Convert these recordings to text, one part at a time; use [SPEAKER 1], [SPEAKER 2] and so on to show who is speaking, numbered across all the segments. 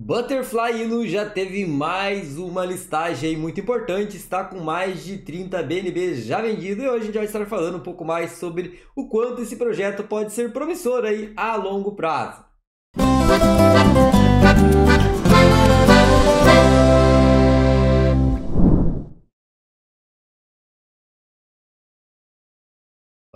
[SPEAKER 1] Butterfly Inu já teve mais uma listagem muito importante, está com mais de 30 BNBs já vendidos e hoje a gente vai estar falando um pouco mais sobre o quanto esse projeto pode ser promissor aí a longo prazo.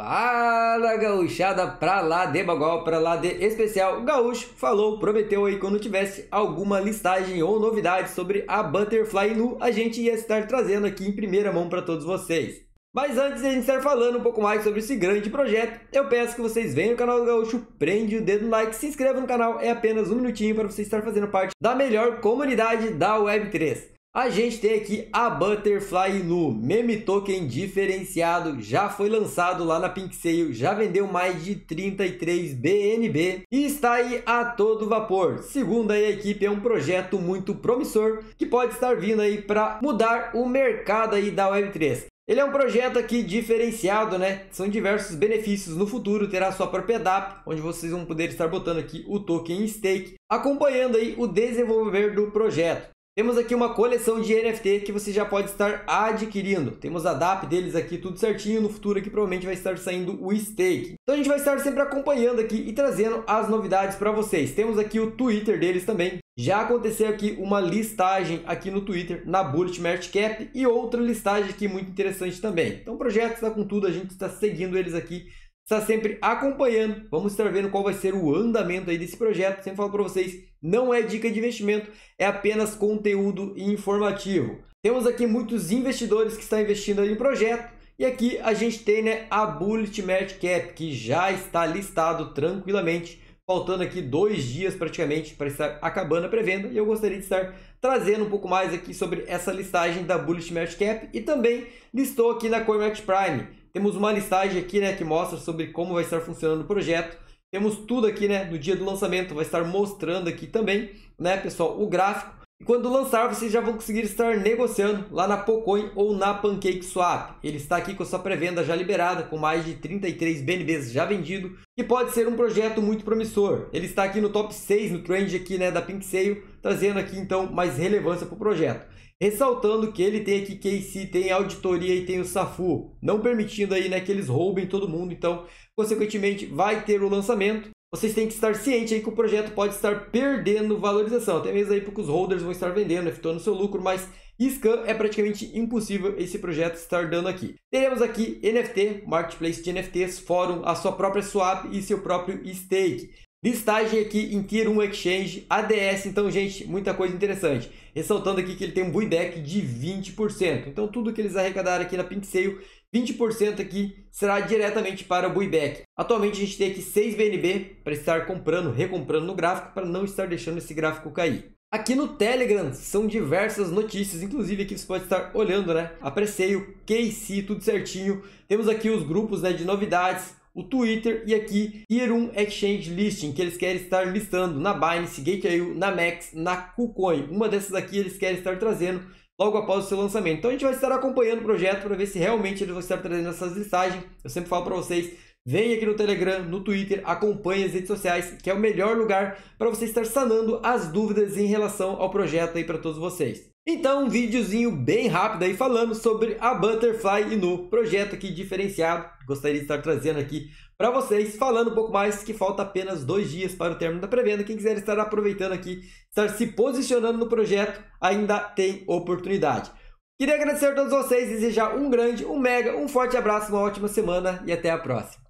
[SPEAKER 1] Fala gauchada pra lá de Bagual, pra lá de especial. Gaúcho falou, prometeu aí quando tivesse alguma listagem ou novidade sobre a Butterfly Nu, a gente ia estar trazendo aqui em primeira mão para todos vocês. Mas antes de a gente estar falando um pouco mais sobre esse grande projeto, eu peço que vocês venham no canal do Gaúcho, prende o dedo no like, se inscreva no canal, é apenas um minutinho para você estar fazendo parte da melhor comunidade da Web3. A gente tem aqui a Butterfly no meme token diferenciado, já foi lançado lá na Pink Sale, já vendeu mais de 33 BNB e está aí a todo vapor. Segundo a equipe, é um projeto muito promissor que pode estar vindo aí para mudar o mercado aí da Web3. Ele é um projeto aqui diferenciado, né? São diversos benefícios no futuro, terá sua própria DAP, onde vocês vão poder estar botando aqui o token em stake, acompanhando aí o desenvolver do projeto. Temos aqui uma coleção de NFT que você já pode estar adquirindo. Temos a DAP deles aqui, tudo certinho. No futuro aqui provavelmente vai estar saindo o stake. Então a gente vai estar sempre acompanhando aqui e trazendo as novidades para vocês. Temos aqui o Twitter deles também. Já aconteceu aqui uma listagem aqui no Twitter, na Bullet Market Cap e outra listagem aqui muito interessante também. Então o projeto está com tudo, a gente está seguindo eles aqui está sempre acompanhando. Vamos estar vendo qual vai ser o andamento aí desse projeto. Sempre falo para vocês, não é dica de investimento, é apenas conteúdo informativo. Temos aqui muitos investidores que estão investindo no projeto. E aqui a gente tem né, a Bullet Market Cap, que já está listado tranquilamente, faltando aqui dois dias praticamente para estar acabando a pré-venda. E eu gostaria de estar trazendo um pouco mais aqui sobre essa listagem da Bullet Market Cap e também listou aqui na CoinMarket Prime temos uma listagem aqui, né, que mostra sobre como vai estar funcionando o projeto. Temos tudo aqui, né, no dia do lançamento, vai estar mostrando aqui também, né, pessoal, o gráfico. E quando lançar, vocês já vão conseguir estar negociando lá na Pocoin ou na PancakeSwap. Ele está aqui com a sua pré-venda já liberada, com mais de 33 BNBs já vendido, e pode ser um projeto muito promissor. Ele está aqui no top 6 no trend aqui, né, da Pink Sale, trazendo aqui então mais relevância para o projeto. Ressaltando que ele tem aqui KC, tem auditoria e tem o SAFU, não permitindo aí né, que eles roubem todo mundo. Então, consequentemente, vai ter o lançamento. Vocês têm que estar cientes aí que o projeto pode estar perdendo valorização, até mesmo aí porque os holders vão estar vendendo, efetuando seu lucro, mas Scan é praticamente impossível esse projeto estar dando aqui. Teremos aqui NFT, Marketplace de NFTs, Fórum, a sua própria swap e seu próprio stake. Listagem aqui em Tier 1 Exchange, ADS, então, gente, muita coisa interessante. Ressaltando aqui que ele tem um buyback de 20%. Então, tudo que eles arrecadaram aqui na Pink Sale, 20% aqui será diretamente para o buyback. Atualmente, a gente tem aqui 6 BNB para estar comprando, recomprando no gráfico, para não estar deixando esse gráfico cair. Aqui no Telegram são diversas notícias, inclusive aqui você pode estar olhando, né? A preceio, KC, tudo certinho. Temos aqui os grupos né, de novidades, o Twitter e aqui Tier 1 Exchange Listing, que eles querem estar listando na Binance, Gate.io, na Max, na KuCoin. Uma dessas aqui eles querem estar trazendo logo após o seu lançamento. Então a gente vai estar acompanhando o projeto para ver se realmente eles vão estar trazendo essas listagens. Eu sempre falo para vocês, vem aqui no Telegram, no Twitter, acompanhe as redes sociais, que é o melhor lugar para você estar sanando as dúvidas em relação ao projeto aí para todos vocês. Então, um videozinho bem rápido aí falando sobre a Butterfly e no projeto aqui diferenciado. Gostaria de estar trazendo aqui para vocês, falando um pouco mais, que falta apenas dois dias para o término da pré-venda. Quem quiser estar aproveitando aqui, estar se posicionando no projeto, ainda tem oportunidade. Queria agradecer a todos vocês, desejar um grande, um mega, um forte abraço, uma ótima semana e até a próxima.